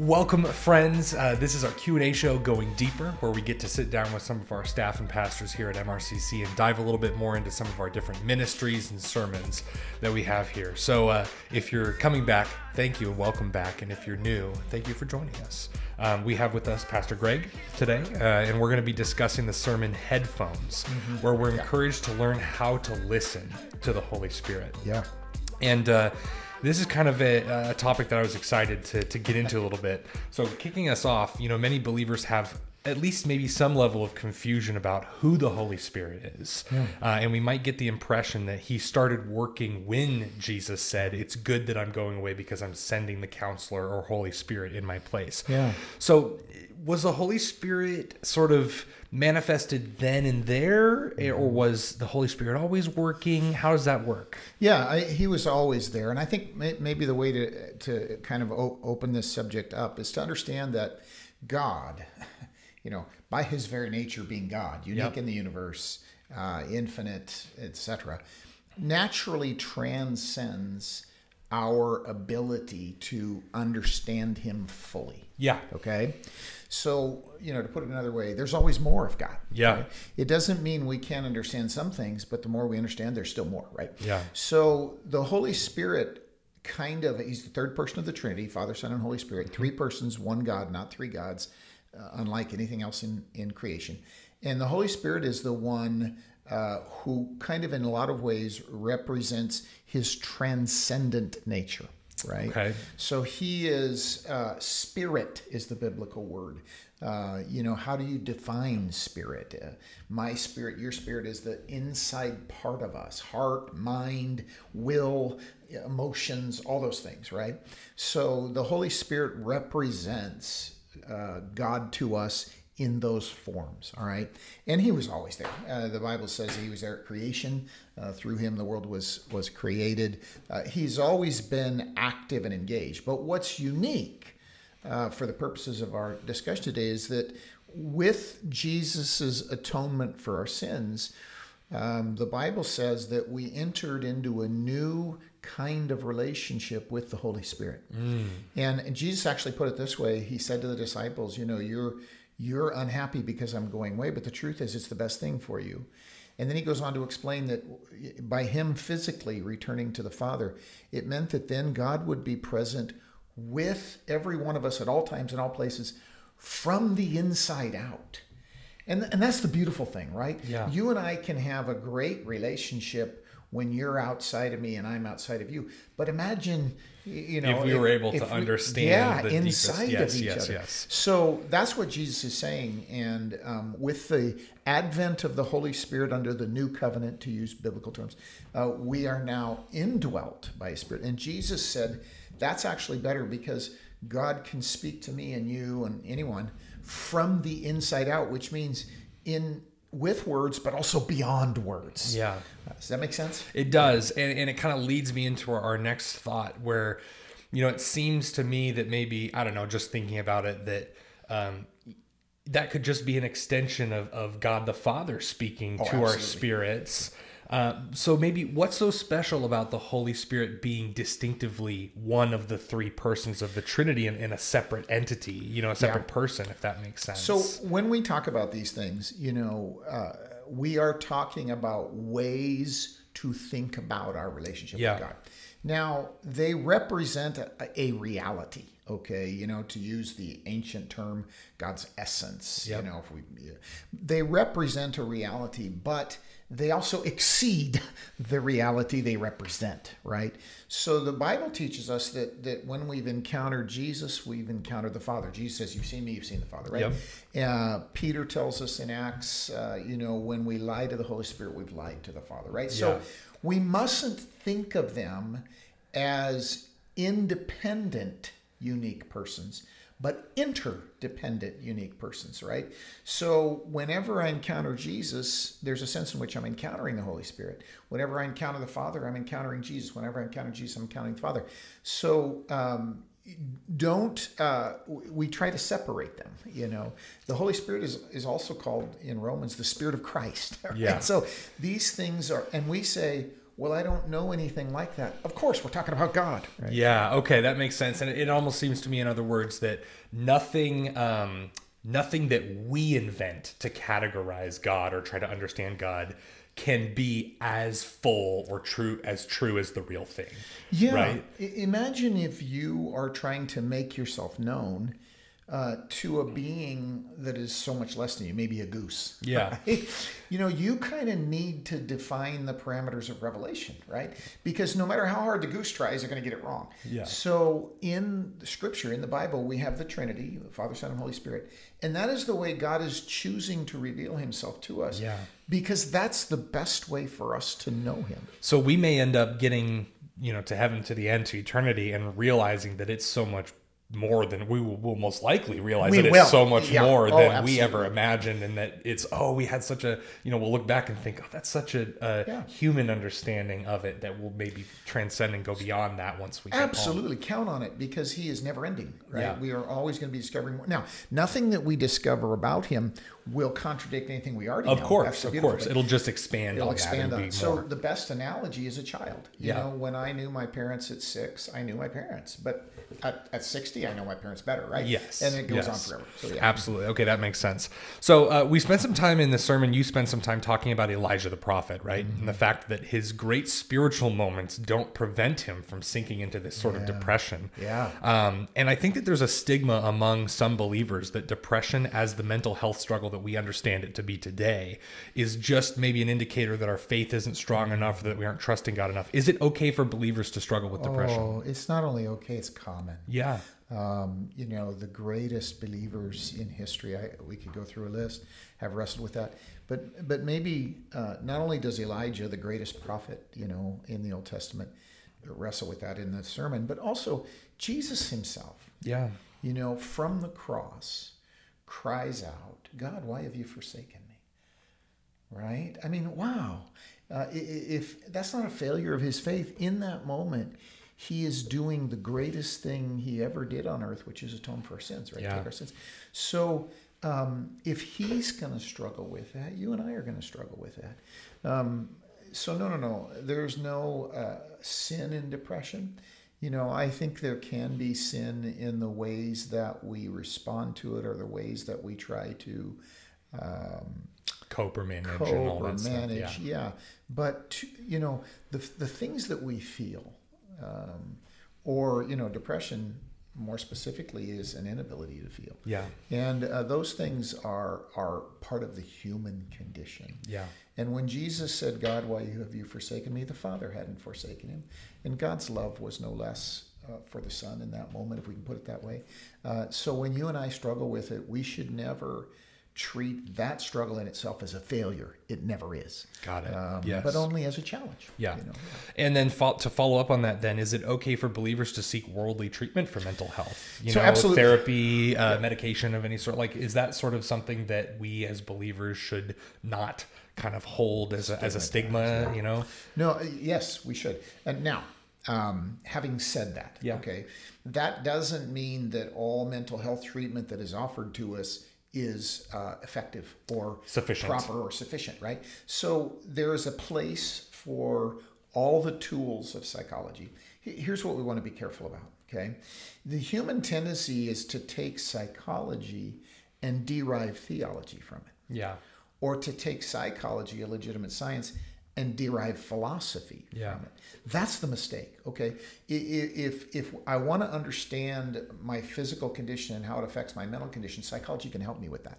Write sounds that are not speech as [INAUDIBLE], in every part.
Welcome, friends. Uh, this is our Q&A show, Going Deeper, where we get to sit down with some of our staff and pastors here at MRCC and dive a little bit more into some of our different ministries and sermons that we have here. So uh, if you're coming back, thank you and welcome back. And if you're new, thank you for joining us. Um, we have with us Pastor Greg today, uh, and we're going to be discussing the sermon Headphones, where we're encouraged to learn how to listen to the Holy Spirit. Yeah. And uh, this is kind of a, a topic that I was excited to, to get into a little bit. So, kicking us off, you know, many believers have at least maybe some level of confusion about who the Holy Spirit is. Uh, and we might get the impression that he started working when Jesus said, It's good that I'm going away because I'm sending the counselor or Holy Spirit in my place. Yeah. So, was the Holy Spirit sort of manifested then and there, eh, or was the Holy Spirit always working? How does that work? Yeah, I, he was always there, and I think may, maybe the way to to kind of o- open this subject up is to understand that God, [LAUGHS] you know, by His very nature being God, unique Yep. in the universe, uh, infinite, etc., naturally transcends our ability to understand Him fully. Yeah. Okay. So, you know, to put it another way, there's always more of God. Yeah. right? It doesn't mean we can't understand some things, but the more we understand, there's still more, right? Yeah. So the Holy Spirit kind of, he's the third person of the Trinity, Father, Son, and Holy Spirit. Three persons, one God, not three gods, uh, unlike anything else in, in creation. And the Holy Spirit is the one uh, who kind of, in a lot of ways, represents his transcendent nature, right? Okay. So he is uh, spirit is the biblical word. Uh, you know, how do you define spirit? Uh, my spirit, your spirit is the inside part of us heart, mind, will, emotions, all those things, right? So the Holy Spirit represents uh, God to us in those forms, all right? And he was always there. Uh, the Bible says he was there at creation. Uh, through him, the world was was created. Uh, he's always been active and engaged. But what's unique, uh, for the purposes of our discussion today, is that with Jesus's atonement for our sins, um, the Bible says that we entered into a new kind of relationship with the Holy Spirit. And Jesus actually put it this way: He said to the disciples, "You know, you're you're unhappy because I'm going away, but the truth is, it's the best thing for you." And then he goes on to explain that by him physically returning to the Father, it meant that then God would be present with every one of us at all times and all places from the inside out. And, and that's the beautiful thing, right? Yeah. You and I can have a great relationship when you're outside of me and I'm outside of you. But imagine, you know, If we were able to understand yeah, the deepest- inside yes, of each yes, other. yes. So that's what Jesus is saying. And um, with the advent of the Holy Spirit under the new covenant, to use biblical terms, uh, we are now indwelt by Spirit. And Jesus said that's actually better because God can speak to me and you and anyone from the inside out, which means in with words, but also beyond words. Yeah. Does that make sense? It does. And, and it kind of leads me into our, our next thought where, you know, it seems to me that maybe, I don't know, just thinking about it, that um, that could just be an extension of, of God the Father speaking to our absolutely. spirits. Uh, so maybe what's so special about the Holy Spirit being distinctively one of the three persons of the Trinity and, and a separate entity, you know, a separate person, if that makes sense. So when we talk about these things, you know, uh, we are talking about ways to think about our relationship Yeah. with God. Now, they represent a, a reality, okay? You know, to use the ancient term, God's essence, Yep. you know, if we they represent a reality, but they also exceed [LAUGHS] the reality they represent, right? So the Bible teaches us that that when we've encountered Jesus, we've encountered the Father. Jesus says, "You've seen me, you've seen the Father." Right? Uh, Peter tells us in Acts, uh, you know, when we lie to the Holy Spirit, we've lied to the Father, right? So Yeah. we mustn't think of them as independent, unique persons, but interdependent, unique persons, right? So whenever I encounter Jesus, there's a sense in which I'm encountering the Holy Spirit. Whenever I encounter the Father, I'm encountering Jesus. Whenever I encounter Jesus, I'm encountering the Father. So um, don't uh, we try to separate them you know the holy spirit is is also called in romans the spirit of christ [LAUGHS] right? Yeah. so these things are and we say well, I don't know anything like that. Of course, we're talking about God. Right? Yeah. Okay, that makes sense. And it, almost seems to me, in other words, that nothing, um, nothing that we invent to categorize God or try to understand God can be as full or true as true as the real thing. Yeah. Right. Imagine if you are trying to make yourself known uh, to a being that is so much less than you, maybe a goose. Yeah. [LAUGHS] right? You know, you kind of need to define the parameters of revelation, right? Because no matter how hard the goose tries, they're going to get it wrong. Yeah. So in the scripture, in the Bible, we have the Trinity, Father, Son, and Holy Spirit. And that is the way God is choosing to reveal himself to us. Yeah. Because that's the best way for us to know him. So we may end up getting, you know, to heaven, to the end, to eternity, and realizing that it's so much more than we will, will most likely realize We that it's so much Yeah. more Oh, than we ever imagined, and that it's oh, we had such a, you know, we'll look back and think, oh, that's such a, a Yeah. human understanding of it that will maybe transcend and go beyond that once we. Absolutely, count on it because he is never ending. Right? Yeah. We are always going to be discovering more. Now, nothing that we discover about him will contradict anything we already have. Of know. course, of course, it'll just expand It'll on expand that on and it. be So more. the best analogy is a child. You Yeah. know, when I knew my parents at six, I knew my parents. But at, at 60, I know my parents better, right? Yes. And it goes yes. on forever. So yeah. Absolutely. Okay, that makes sense. So uh, we spent some time in the sermon. You spent some time talking about Elijah the prophet, right? Mm-hmm. And the fact that his great spiritual moments don't prevent him from sinking into this sort of depression. Yeah. Um, and I think that there's a stigma among some believers that depression, as the mental health struggle that we understand it to be today, is just maybe an indicator that our faith isn't strong enough, that we aren't trusting God enough. Is it okay for believers to struggle with depression? Oh, it's not only okay, it's common. Yeah. Um, you know, the greatest believers in history, I, we could go through a list, have wrestled with that. But, but maybe uh, not only does Elijah, the greatest prophet, you know, in the Old Testament, wrestle with that in the sermon, but also Jesus himself, Yeah. you know, from the cross, cries out, God, why have you forsaken me? Right? I mean, wow. Uh, if that's not a failure of his faith, in that moment, he is doing the greatest thing he ever did on earth, which is atone for our sins, right? Yeah. Take our sins. So um, if he's going to struggle with that, you and I are going to struggle with that. Um, so no, no, no. There's no uh, sin in depression. You know, I think there can be sin in the ways that we respond to it, or the ways that we try to um, Cope or manage and cope all or that stuff. manage. Yeah. Yeah. But to, you know, the the things that we feel, um, or you know, depression more specifically is an inability to feel. Yeah. And uh, those things are are part of the human condition. Yeah. And when Jesus said, "God, why have you forsaken me?" the Father hadn't forsaken him, and God's love was no less uh, for the Son in that moment, if we can put it that way. Uh, so when you and I struggle with it, we should never treat that struggle in itself as a failure. It never is. Got it. Um, Yes. But only as a challenge. Yeah. You know? And then fo- to follow up on that, then is it okay for believers to seek worldly treatment for mental health? You So know, absolutely. therapy, uh, medication of any sort. Like, is that sort of something that we as believers should not kind of hold as a, as a stigma? You know? No, uh, yes, we should. And now, um, having said that, Yeah. okay, that doesn't mean that all mental health treatment that is offered to us is uh, effective or Sufficient. proper or sufficient, right? So there is a place for all the tools of psychology. Here's what we want to be careful about, okay? The human tendency is to take psychology and derive theology from it Yeah. or to take psychology, a legitimate science, and derive philosophy Yeah. from it. That's the mistake. Okay, if if I want to understand my physical condition and how it affects my mental condition, psychology can help me with that.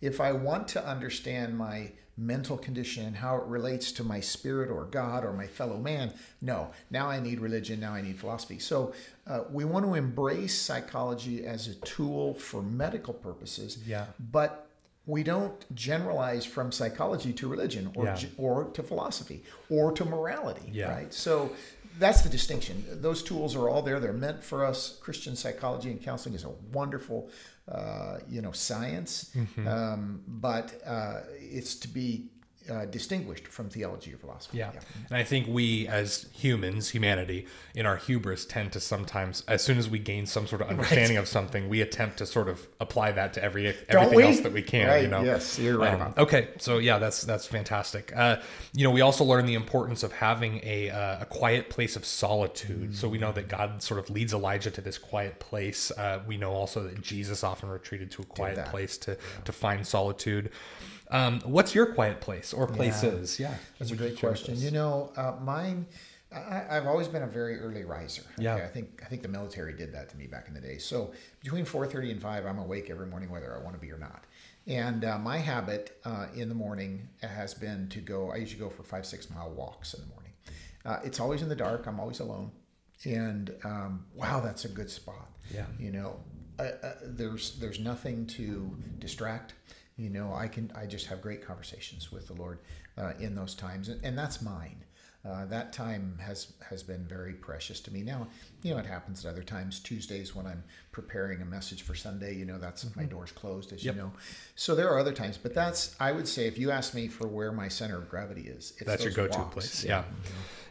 If I want to understand my mental condition and how it relates to my spirit or God or my fellow man, no. Now I need religion. Now I need philosophy. So uh, we want to embrace psychology as a tool for medical purposes. Yeah. But we don't generalize from psychology to religion or Yeah. or to philosophy or to morality Yeah. right so that's the distinction those tools are all there they're meant for us christian psychology and counseling is a wonderful uh, you know science Mm-hmm. um, but uh, it's to be uh, distinguished from theology or philosophy. Yeah. And I think we as humans, humanity, in our hubris tend to sometimes, as soon as we gain some sort of understanding of something, we attempt to sort of apply that to every everything else that we can. Right, You know? yes, you're right Um, about that. okay. So yeah, that's that's fantastic. Uh, you know, we also learn the importance of having a uh, a quiet place of solitude. So we know that God sort of leads Elijah to this quiet place. Uh, we know also that Jesus often retreated to a quiet place to to find solitude. Um, what's your quiet place or places? Yeah, That's a Would you great with question. You know, uh, mine. I, I've always been a very early riser. Yeah. I think I think the military did that to me back in the day. So between four thirty and five, I'm awake every morning, whether I want to be or not. And uh, my habit uh, in the morning has been to go. I usually go for five six mile walks in the morning. Uh, it's always in the dark. I'm always alone. And um, wow, that's a good spot. Yeah. You know, uh, uh, there's there's nothing to distract. You know, I can I just have great conversations with the Lord uh, in those times, and, and that's mine. Uh, that time has has been very precious to me. Now, you know, it happens at other times. Tuesdays when I'm preparing a message for Sunday, you know, that's my door's closed, as Mm-hmm. Yep. you know. So there are other times, but that's I would say if you ask me for where my center of gravity is, it's That's your go-to walks. place. Yeah.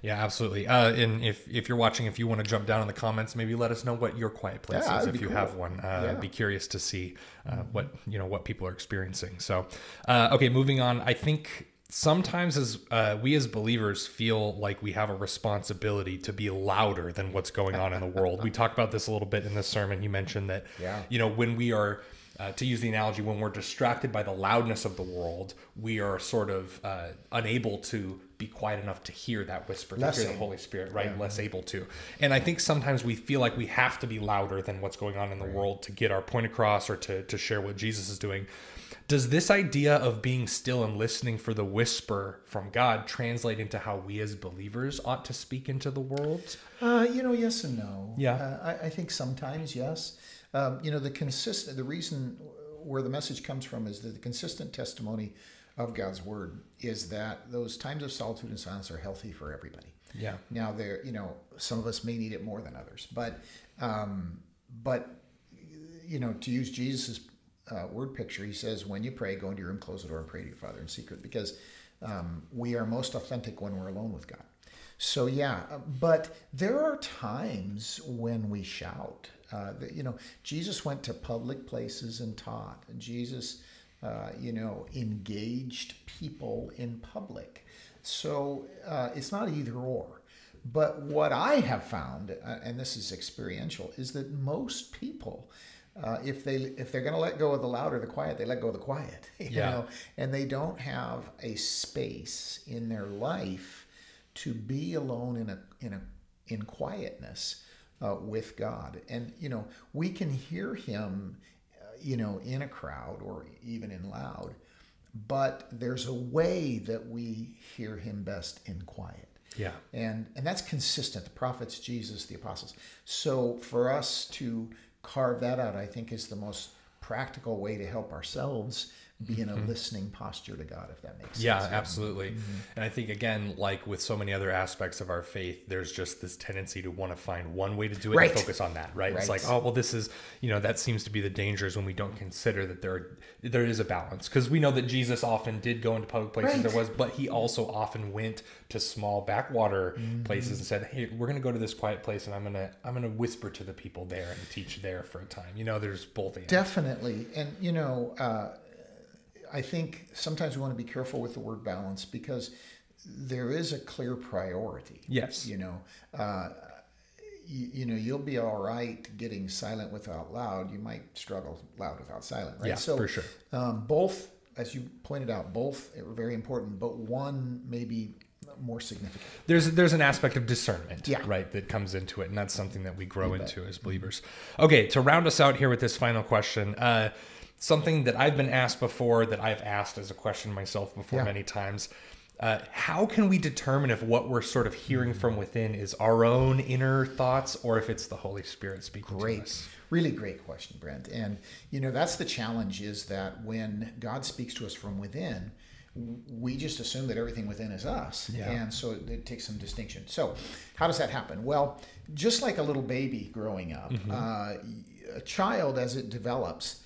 Yeah, absolutely. Uh, and if, if you're watching, if you want to jump down in the comments, maybe let us know what your quiet place Yeah, is if you cool. have one. Uh, Yeah. I'd be curious to see uh, what you know what people are experiencing. So, uh, okay, moving on. I think sometimes as uh, we as believers feel like we have a responsibility to be louder than what's going on in the world. we talked about this a little bit in this sermon. You mentioned that Yeah. you know when we are uh, to use the analogy, when we're distracted by the loudness of the world, we are sort of uh, unable to be quiet enough to hear that whisper, to Less hear the able. Holy Spirit, right? Less able to. And I think sometimes we feel like we have to be louder than what's going on in the world to get our point across or to, to share what Jesus is doing. Does this idea of being still and listening for the whisper from God translate into how we as believers ought to speak into the world? Uh, you know, yes and no. Yeah. Uh, I, I think sometimes yes. Um, you know, the consistent, the reason where the message comes from is that the consistent testimony of God's word is that those times of solitude and silence are healthy for everybody. Yeah. Now, there, you know, some of us may need it more than others, but, um, but, you know, to use Jesus's uh, word picture, he says, "When you pray, go into your room, close the door, and pray to your Father in secret," because um, we are most authentic when we're alone with God. So yeah, uh, but there are times when we shout. Uh, you know, Jesus went to public places and taught. Jesus, uh, you know, engaged people in public. So uh, it's not either or. But what I have found, uh, and this is experiential, is that most people, uh, if they if they're going to let go of the loud or the quiet, they let go of the quiet. [LAUGHS] You Yeah. know, and they don't have a space in their life to be alone in a in a in quietness uh, with God. And you know, we can hear Him, uh, you know, in a crowd or even in loud, but there's a way that we hear Him best in quiet Yeah. and and that's consistent the prophets jesus the apostles so for us to carve that out i think is the most practical way to help ourselves be in a listening posture to god if that makes sense Mm-hmm. Yeah, absolutely. And I think again, like with so many other aspects of our faith, there's just this tendency to want to find one way to do it Right. and focus on that, right? It's like, oh well, this is you know that seems to be the dangers when we don't consider that there there is a balance because we know that Jesus often did go into public places Right. there was, but he also often went to small backwater Mm-hmm. places and said, hey, we're gonna go to this quiet place and I'm gonna I'm gonna whisper to the people there and teach there for a time. You know, there's both. and. definitely and you know uh, i think sometimes we want to be careful with the word balance because there is a clear priority Yes. you know uh, you, you know you'll be all right getting silent without loud you might struggle loud without silent right Yeah, for sure. um, both as you pointed out both are very important but one may be more significant there's there's an aspect of discernment Yeah. right that comes into it and that's something that we grow into as believers okay to round us out here with this final question uh, something that i've been asked before that i've asked as a question myself before Yeah. many times. Uh, how can we determine if what we're sort of hearing from within is our own inner thoughts or if it's the holy spirit speaking to great. us? Really great question brent. And you know that's the challenge is that when god speaks to us from within we just assume that everything within is us. Yeah. and so it, it takes some distinction. So how does that happen? Well just like a little baby growing up uh, a child as it develops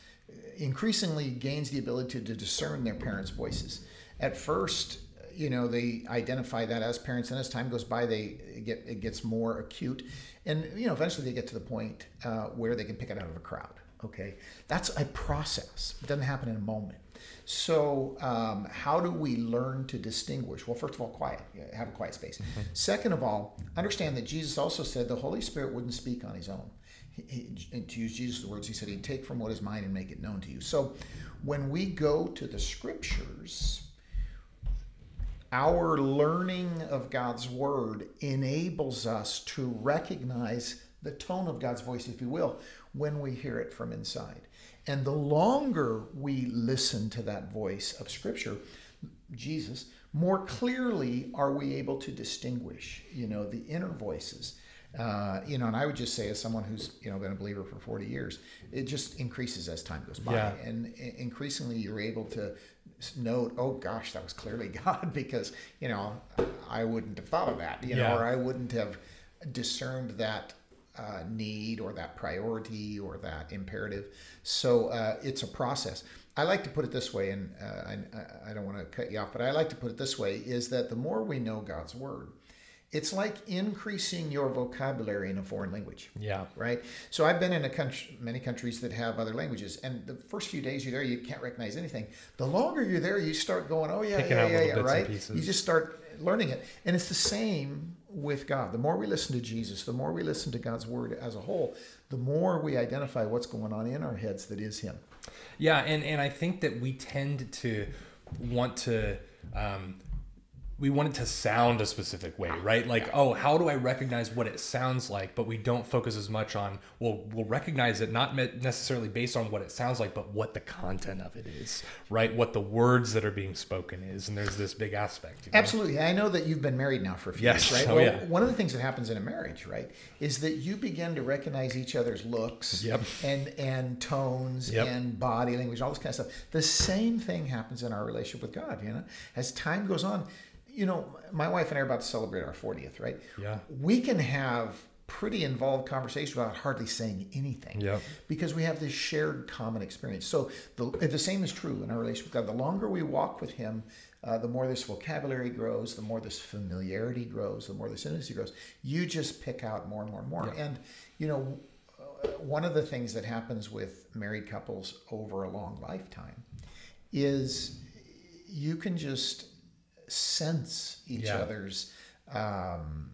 increasingly gains the ability to discern their parents voices at first, you know, they identify that as parents, and as time goes by, they get it gets more acute, and you know, eventually they get to the point uh, where they can pick it out of a crowd. Okay, that's a process. It doesn't happen in a moment. So, um, how do we learn to distinguish? Well, first of all, quiet. Have a quiet space. Mm-hmm. Second of all, understand that Jesus also said the Holy Spirit wouldn't speak on his own. He, to use Jesus' words, he said he'd take from what is mine and make it known to you. So, when we go to the scriptures, our learning of God's word enables us to recognize the tone of God's voice, if you will, when we hear it from inside. And the longer we listen to that voice of Scripture, Jesus, more clearly are we able to distinguish, you know, the inner voices. Uh, you know, and I would just say, as someone who's you know been a believer for 40 years, it just increases as time goes by, yeah. and increasingly you're able to note, oh gosh, that was clearly [LAUGHS] God, because you know I wouldn't have thought of that, you know, or I wouldn't have discerned that uh, need or that priority or that imperative. So uh, it's a process. I like to put it this way, and uh, I, I, don't want to cut you off, but I like to put it this way: is that the more we know God's word, it's like increasing your vocabulary in a foreign language. Yeah. Right. So I've been in a country, many countries that have other languages, and the first few days you're there, you can't recognize anything. The longer you're there, you start going, oh yeah, Picking yeah, yeah, yeah, right. You just start learning it, and it's the same with God. The more we listen to Jesus, the more we listen to God's word as a whole, the more we identify what's going on in our heads that is Him. Yeah, and and I think that we tend to want to. Um, we want it to sound a specific way, right? Like, oh, how do I recognize what it sounds like? But we don't focus as much on, well, we'll recognize it not necessarily based on what it sounds like, but what the content of it is, right? What the words that are being spoken is. And there's this big aspect. You know? Absolutely. I know that you've been married now for a few yes. years, right? Oh, well, yeah. one of the things that happens in a marriage, right, is that you begin to recognize each other's looks yep. and, and tones yep. and body language, all this kind of stuff. The same thing happens in our relationship with God, you know? As time goes on, you know, my wife and I are about to celebrate our 40th, right? Yeah. We can have pretty involved conversation without hardly saying anything. Yeah. Because we have this shared common experience. So the, the same is true in our relationship with God. The longer we walk with Him, uh, the more this vocabulary grows, the more this familiarity grows, the more this intimacy grows. You just pick out more and more and more. Yeah. And, you know, uh, one of the things that happens with married couples over a long lifetime is you can just sense each yeah. other's um,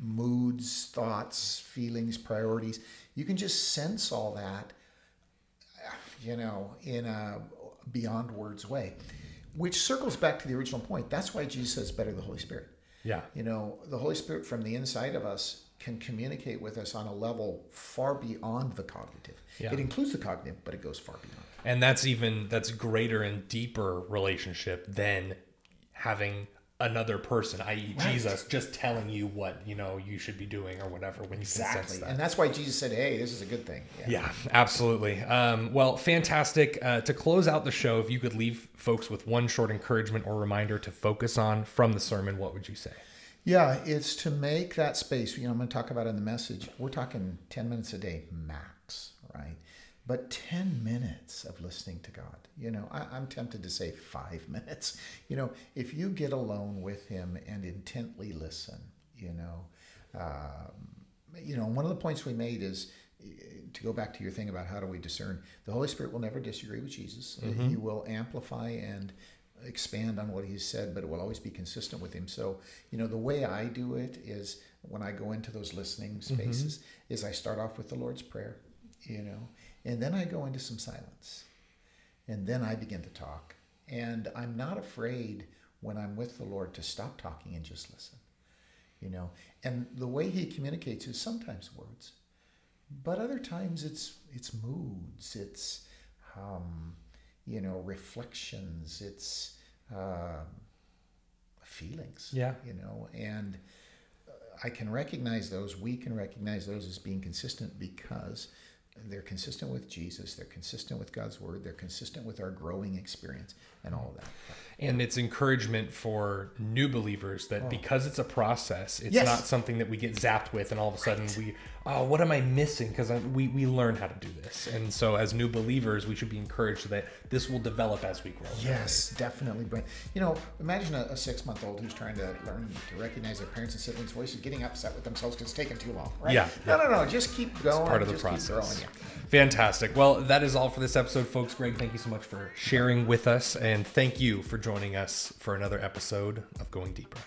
moods, thoughts, feelings, priorities. You can just sense all that, you know, in a beyond words way, which circles back to the original point. That's why Jesus says, better the Holy Spirit. Yeah. You know, the Holy Spirit from the inside of us can communicate with us on a level far beyond the cognitive. Yeah. It includes the cognitive, but it goes far beyond. And that's even that's greater and deeper relationship than having another person, i.e., right. Jesus, just telling you what you know you should be doing or whatever when you exactly. That. And that's why Jesus said, "Hey, this is a good thing." Yeah, yeah absolutely. Um, well, fantastic. Uh, to close out the show, if you could leave folks with one short encouragement or reminder to focus on from the sermon, what would you say? Yeah, it's to make that space. You know, I'm going to talk about in the message. We're talking 10 minutes a day max, right? But 10 minutes of listening to God. You know, I, am tempted to say five [LAUGHS] minutes. You know, if you get alone with Him and intently listen, you know, um, you know, one of the points we made is eh, to go back to your thing about how do we discern. The Holy Spirit will never disagree with Jesus. Mm-hmm. He will amplify and expand on what He's said, but it will always be consistent with Him. So, you know, the way I do it is when I go into those listening mm-hmm. spaces, mm-hmm. is I start off with the Lord's Prayer. You know, and then I go into some silence. And then I begin to talk. And I'm not afraid when I'm with the Lord to stop talking and just listen. You know, and the way he communicates is sometimes words, but other times it's it's moods, it's um, you know reflections, it's uh, feelings. Yeah, you know, and I can recognize those. We can recognize those as being consistent because they're consistent with Jesus, they're consistent with God's word, they're consistent with our growing experience and all of that. and it's encouragement for new believers that oh. because it's a process it's Yes. not something that we get zapped with and all of a sudden we oh what am i missing because we, we learn how to do this and so as new believers we should be encouraged that this will develop as we grow Yes, definitely. But you know, imagine a, a six-month-old who's trying to learn to recognize their parents and siblings' voices, getting upset with themselves because it's taking too long. Right? Yeah, No, no, no. Just keep going. part of the process. growing, yeah. Fantastic. Well, that is all for this episode, folks. Greg, thank you so much for sharing with us, and thank you for joining us for another episode of Going Deeper.